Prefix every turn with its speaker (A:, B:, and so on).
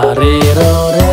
A: Da.